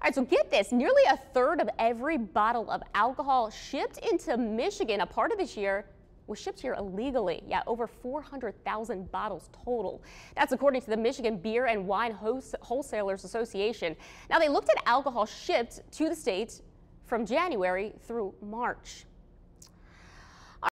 All right, so get this, nearly a third of every bottle of alcohol shipped into Michigan, a part of this year, was shipped here illegally. Yeah, over 400,000 bottles total. That's according to the Michigan Beer and Wine Wholesalers Association. Now, they looked at alcohol shipped to the state from January through March.